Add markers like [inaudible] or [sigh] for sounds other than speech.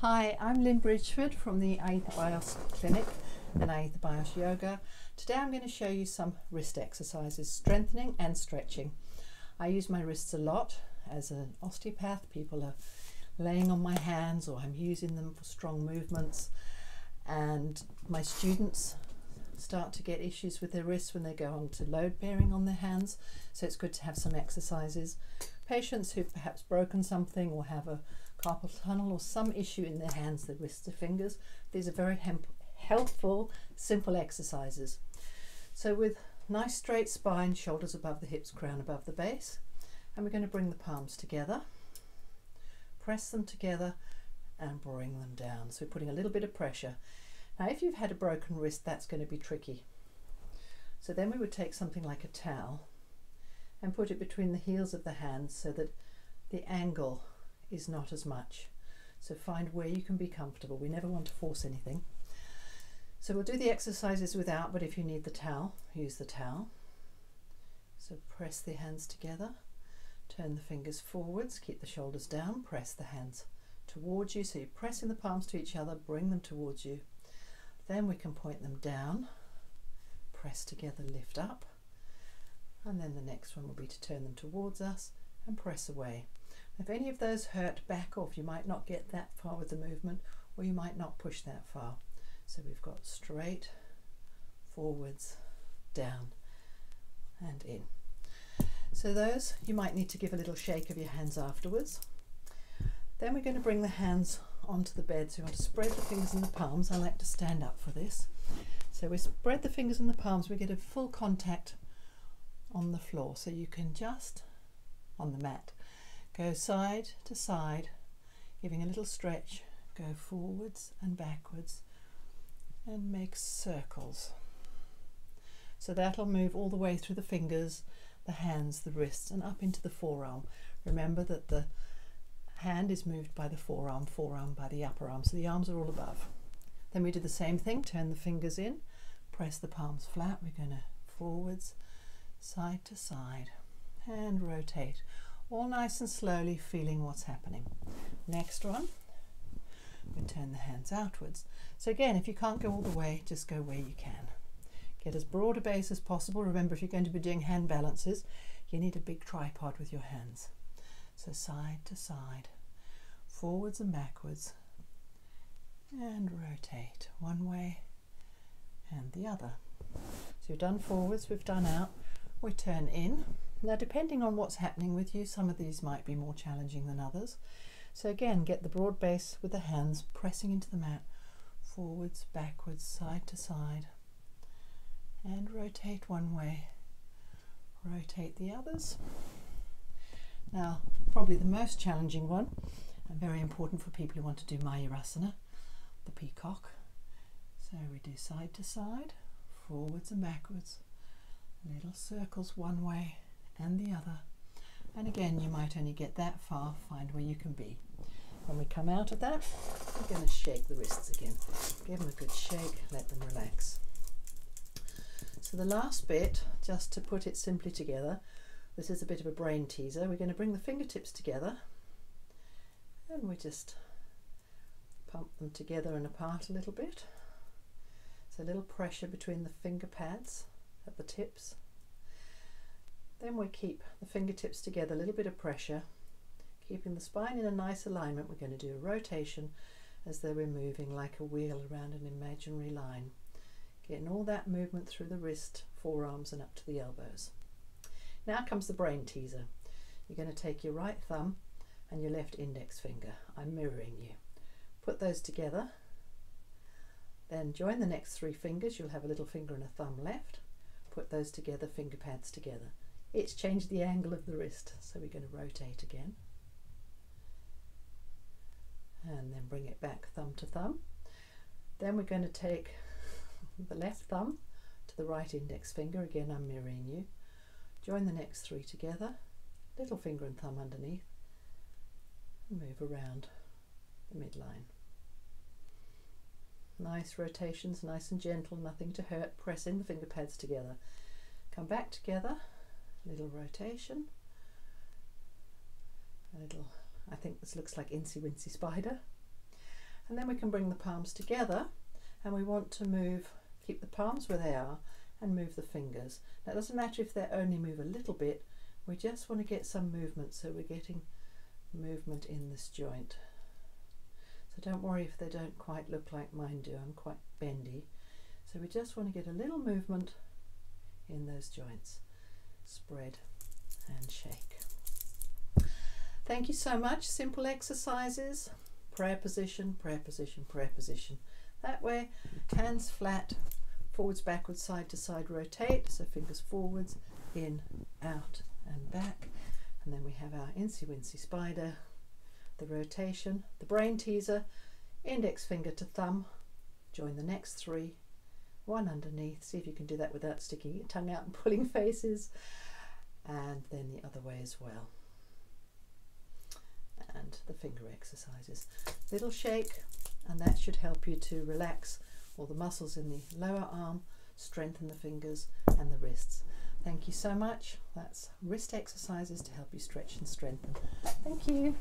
Hi, I'm Lin Bridgeford from the Aether Bios Clinic and Aether Bios Yoga. Today I'm going to show you some wrist exercises, strengthening and stretching. I use my wrists a lot as an osteopath. People are laying on my hands or I'm using them for strong movements and my students start to get issues with their wrists when they go on to load bearing on their hands so it's good to have some exercises patients who've perhaps broken something or have a carpal tunnel or some issue in their hands, their wrists or fingers. These are very helpful, simple exercises. So with nice straight spine, shoulders above the hips, crown above the base, and we're going to bring the palms together, press them together and bring them down. So we're putting a little bit of pressure. Now if you've had a broken wrist, that's going to be tricky. So then we would take something like a towel and put it between the heels of the hands so that the angle is not as much. So find where you can be comfortable. We never want to force anything. So we'll do the exercises without, but if you need the towel, use the towel. So press the hands together, turn the fingers forwards, keep the shoulders down, press the hands towards you. So you're pressing the palms to each other, bring them towards you. Then we can point them down, press together, lift up. And then the next one will be to turn them towards us and press away. If any of those hurt, back off. You might not get that far with the movement or you might not push that far. So we've got straight, forwards, down and in. So those, you might need to give a little shake of your hands afterwards. Then we're going to bring the hands onto the bed. So you want to spread the fingers and the palms. I like to stand up for this. So we spread the fingers and the palms. We get a full contact on the floor. So you can just, on the mat, Go side to side, giving a little stretch. Go forwards and backwards and make circles. So that'll move all the way through the fingers, the hands, the wrists and up into the forearm. Remember that the hand is moved by the forearm, forearm by the upper arm, so the arms are all above. Then we do the same thing, turn the fingers in, press the palms flat, we're going to forwards, side to side and rotate all nice and slowly feeling what's happening. Next one, we turn the hands outwards. So again, if you can't go all the way, just go where you can. Get as broad a base as possible. Remember, if you're going to be doing hand balances, you need a big tripod with your hands. So side to side, forwards and backwards, and rotate one way and the other. So we've done forwards, we've done out, we turn in, now depending on what's happening with you, some of these might be more challenging than others. So again, get the broad base with the hands pressing into the mat, forwards, backwards, side to side, and rotate one way, rotate the others. Now, probably the most challenging one, and very important for people who want to do Mayurasana, the peacock. So we do side to side, forwards and backwards, little circles one way, and the other. And again, you might only get that far, find where you can be. When we come out of that, we're going to shake the wrists again. Give them a good shake, let them relax. So the last bit, just to put it simply together, this is a bit of a brain teaser. We're going to bring the fingertips together and we just pump them together and apart a little bit. So a little pressure between the finger pads at the tips then we keep the fingertips together, a little bit of pressure, keeping the spine in a nice alignment. We're going to do a rotation as though we're moving like a wheel around an imaginary line. Getting all that movement through the wrist, forearms and up to the elbows. Now comes the brain teaser. You're going to take your right thumb and your left index finger. I'm mirroring you. Put those together. Then join the next three fingers. You'll have a little finger and a thumb left. Put those together, finger pads together it's changed the angle of the wrist so we're going to rotate again. And then bring it back thumb to thumb. Then we're going to take the left thumb to the right index finger. Again I'm mirroring you. Join the next three together. Little finger and thumb underneath. And move around the midline. Nice rotations nice and gentle nothing to hurt. Pressing the finger pads together. Come back together little rotation, a little, I think this looks like Incy Wincy Spider, And then we can bring the palms together and we want to move, keep the palms where they are and move the fingers. Now it doesn't matter if they only move a little bit, we just want to get some movement so we're getting movement in this joint. So don't worry if they don't quite look like mine do, I'm quite bendy. So we just want to get a little movement in those joints. Spread and shake. Thank you so much. Simple exercises, prayer position, prayer position, prayer position. That way, hands flat, forwards, backwards, side to side rotate. So fingers forwards, in, out and back. And then we have our Incy Wincy Spider, the rotation, the brain teaser, index finger to thumb, join the next three, one underneath. See if you can do that without sticking your tongue out and [laughs] pulling faces. And then the other way as well. And the finger exercises. Little shake, and that should help you to relax all the muscles in the lower arm, strengthen the fingers and the wrists. Thank you so much. That's wrist exercises to help you stretch and strengthen. Thank you.